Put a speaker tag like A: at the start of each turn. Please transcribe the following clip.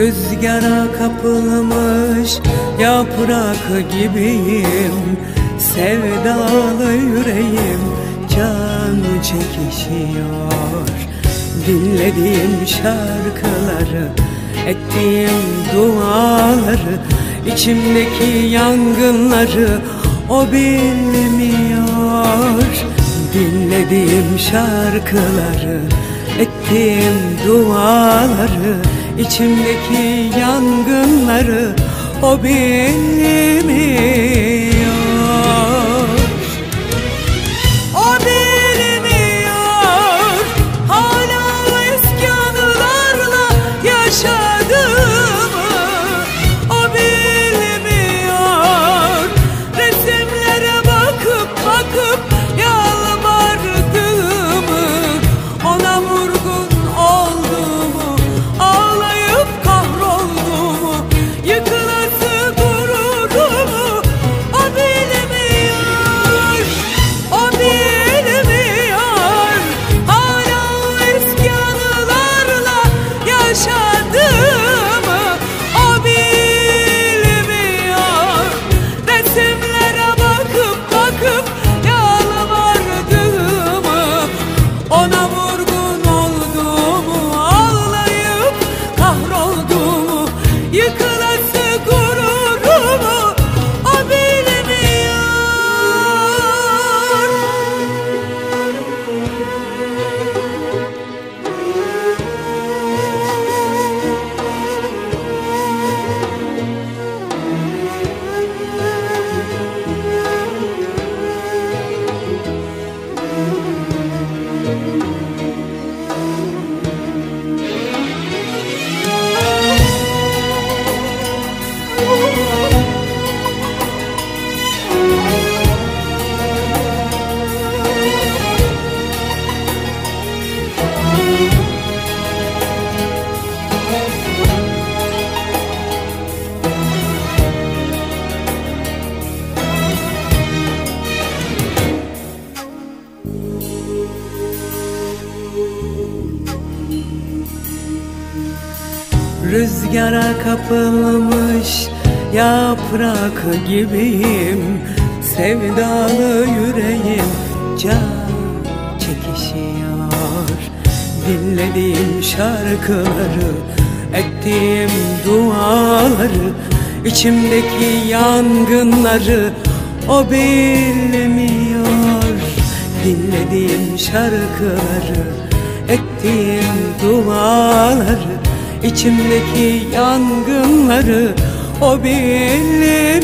A: Rüzgara kapılmış yaprak gibiyim Sevdalı yüreğim çekişiyor. Dinlediğim şarkıları, ettiğim duaları içimdeki yangınları o bilmiyor. Dinlediğim şarkıları, ettiğim duaları İçimdeki yangınları o bilmiyor Rüzgara kapılmış yaprak gibiyim. Sevdalı yüreğim can çekişiyor. Dinlediğim şarkıları, ettiğim duaları içimdeki yangınları o bilmiyor Dinlediğim şarkıları, ettiğim duaları İçimdeki yangınları o bilmiyor